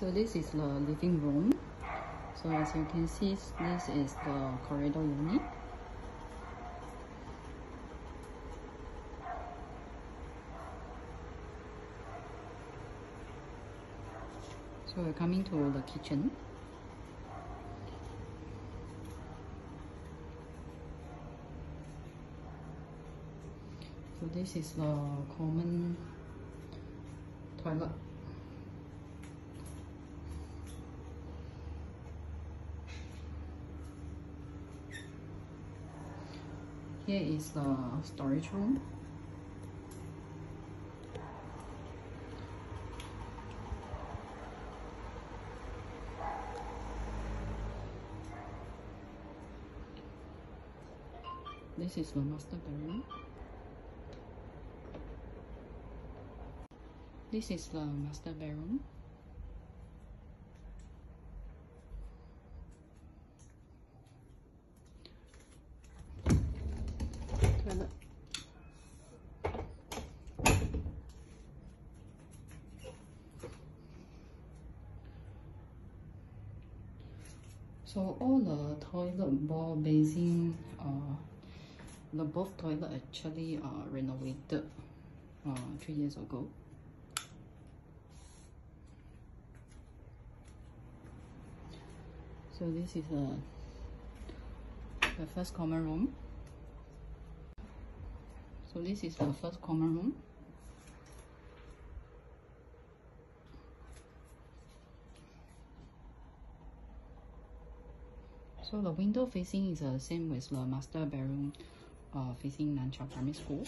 So this is the living room. So as you can see, this is the corridor unit. So we're coming to the kitchen. So this is the common toilet. Here is the storage room. This is the master bedroom. This is the master bedroom. So all the toilet bowl basin, uh, the both toilet actually uh, renovated uh, three years ago. So this is uh, the first common room. So this is the first common room. So the window facing is the same with the master bedroom uh, facing Nan Chiau Primary School.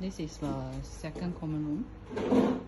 This is the second common room.